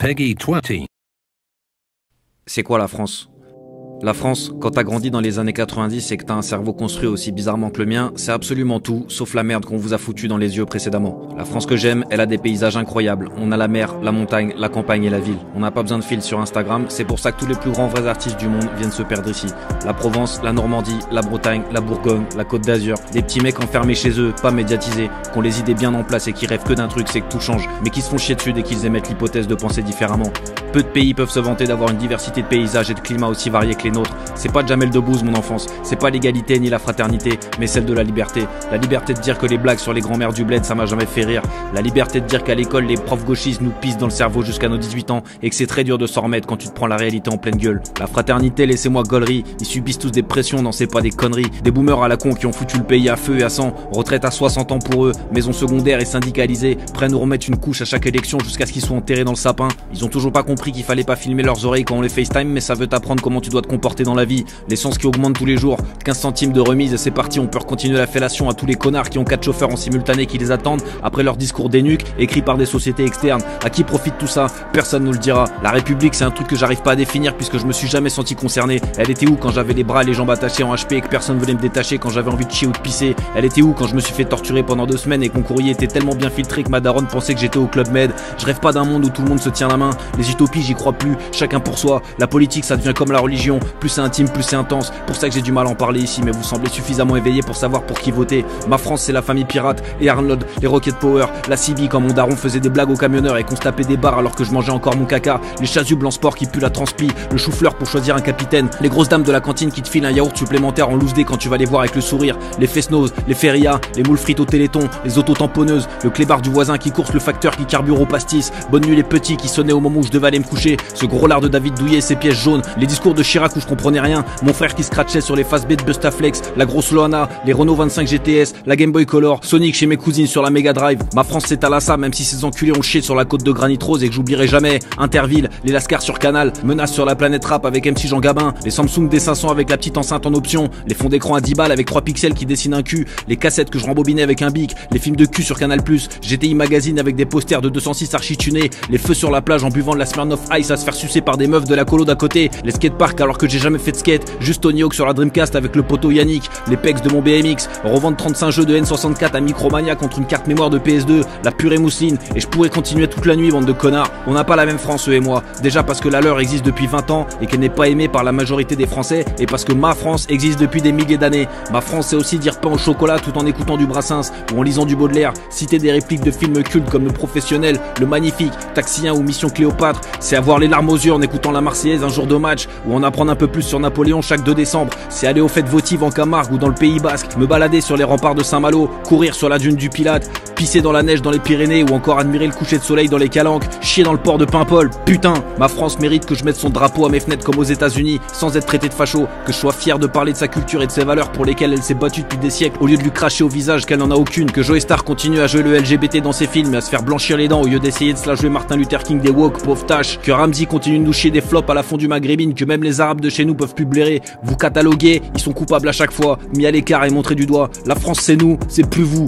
Peggy 20. C'est quoi la France? La France, quand t'as grandi dans les années 90 et que t'as un cerveau construit aussi bizarrement que le mien, c'est absolument tout, sauf la merde qu'on vous a foutu dans les yeux précédemment. La France que j'aime, elle a des paysages incroyables. On a la mer, la montagne, la campagne et la ville. On n'a pas besoin de fil sur Instagram, c'est pour ça que tous les plus grands vrais artistes du monde viennent se perdre ici. La Provence, la Normandie, la Bretagne, la Bourgogne, la Côte d'Azur. Des petits mecs enfermés chez eux, pas médiatisés, qui ont les idées bien en place et qui rêvent que d'un truc, c'est que tout change, mais qui se font chier dessus dès qu'ils émettent l'hypothèse de penser différemment. Peu de pays peuvent se vanter d'avoir une diversité de paysages et de climats aussi variés que C'est pas Jamel Debbouze mon enfance, c'est pas l'égalité ni la fraternité, mais celle de la liberté. La liberté de dire que les blagues sur les grands-mères du bled ça m'a jamais fait rire. La liberté de dire qu'à l'école les profs gauchistes nous pissent dans le cerveau jusqu'à nos 18 ans et que c'est très dur de s'en remettre quand tu te prends la réalité en pleine gueule. La fraternité, laissez-moi gollerie, ils subissent tous des pressions, non c'est pas des conneries. Des boomers à la con qui ont foutu le pays à feu et à sang, retraite à 60 ans pour eux, maison secondaire et syndicalisée, prennent nous remettre une couche à chaque élection jusqu'à ce qu'ils soient enterrés dans le sapin. Ils ont toujours pas compris qu'il fallait pas filmer leurs oreilles quand on les FaceTime, mais ça veut t'apprendre comment tu dois te dans la vie. L'essence qui augmente tous les jours, 15 centimes de remise et c'est parti, on peut continuer la fellation à tous les connards qui ont quatre chauffeurs en simultané qui les attendent après leur discours d'énuque écrit par des sociétés externes. À qui profite tout ça? Personne nous le dira. La République, c'est un truc que j'arrive pas à définir puisque je me suis jamais senti concerné. Elle était où quand j'avais les bras et les jambes attachés en HP et que personne venait me détacher quand j'avais envie de chier ou de pisser? Elle était où quand je me suis fait torturer pendant deux semaines et que mon courrier était tellement bien filtré que ma daronne pensait que j'étais au Club Med? Je rêve pas d'un monde où tout le monde se tient la main. Les utopies, j'y crois plus. Chacun pour soi. La politique, ça devient comme la religion. Plus c'est intime, plus c'est intense. Pour ça que j'ai du mal à en parler ici, mais vous semblez suffisamment éveillé pour savoir pour qui voter. Ma France, c'est la famille pirate, les Arnold, les Rocket Power, la CB quand mon daron faisait des blagues aux camionneurs et qu'on se tapait des barres alors que je mangeais encore mon caca, les chasubles en sport qui puent la transpi, le chou-fleur pour choisir un capitaine, les grosses dames de la cantine qui te filent un yaourt supplémentaire en loose day quand tu vas les voir avec le sourire, les fesnos, les ferias, les moules frites au téléthon, les auto-tamponneuses, le clébard du voisin qui course le facteur qui carbure au pastis, bonne nuit les petits qui sonnaient au moment où je devais aller me coucher, ce gros lard de David Douillet et ses pièces jaunes, les discours de Chirac je comprenais rien, mon frère qui scratchait sur les faces B de Bustaflex, la grosse Loana, les Renault 25 GTS, la Game Boy Color, Sonic chez mes cousines sur la Mega Drive. Ma France c'est à même si ces enculés ont chié sur la côte de Granit Rose et que j'oublierai jamais. Interville, les Lascars sur Canal, menace sur la planète rap avec MC Jean Gabin, les Samsung D500 avec la petite enceinte en option, les fonds d'écran à 10 balles avec 3 pixels qui dessinent un cul, les cassettes que je rembobinais avec un bic, les films de cul sur Canal+, GTI Magazine avec des posters de 206 archi-tunés, les feux sur la plage en buvant de la Smirnoff Ice à se faire sucer par des meufs de la colo d'à côté, les skateparks alors que j'ai jamais fait de skate, juste Tony sur la Dreamcast avec le poteau Yannick, les pecs de mon BMX, revendre 35 jeux de N64 à Micromania contre une carte mémoire de PS2, la purée mousseline, et je pourrais continuer toute la nuit, bande de connards. On n'a pas la même France, eux et moi. Déjà parce que la leur existe depuis 20 ans et qu'elle n'est pas aimée par la majorité des Français, et parce que ma France existe depuis des milliers d'années. Ma France, c'est aussi dire pain au chocolat tout en écoutant du Brassens ou en lisant du Baudelaire, citer des répliques de films cultes comme Le Professionnel, Le Magnifique, Taxi 1 ou Mission Cléopâtre. C'est avoir les larmes aux yeux en écoutant la Marseillaise un jour de match ou en un peu plus sur Napoléon chaque 2 décembre. C'est aller aux fêtes votives en Camargue ou dans le Pays Basque, me balader sur les remparts de Saint-Malo, courir sur la dune du Pilate, pisser dans la neige dans les Pyrénées ou encore admirer le coucher de soleil dans les Calanques, chier dans le port de Paimpol. Putain, ma France mérite que je mette son drapeau à mes fenêtres comme aux États-Unis, sans être traité de facho, que je sois fier de parler de sa culture et de ses valeurs pour lesquelles elle s'est battue depuis des siècles, au lieu de lui cracher au visage qu'elle n'en a aucune, que Joe Star continue à jouer le LGBT dans ses films et à se faire blanchir les dents au lieu d'essayer de se la jouer Martin Luther King des woke, pauvre tâche, que Ramsey continue de nous chier des flops à la fond du maghrébine, que même les arabes de chez nous peuvent plus blairer, vous cataloguez, ils sont coupables à chaque fois, mis à l'écart et montrés du doigt, la France c'est nous, c'est plus vous.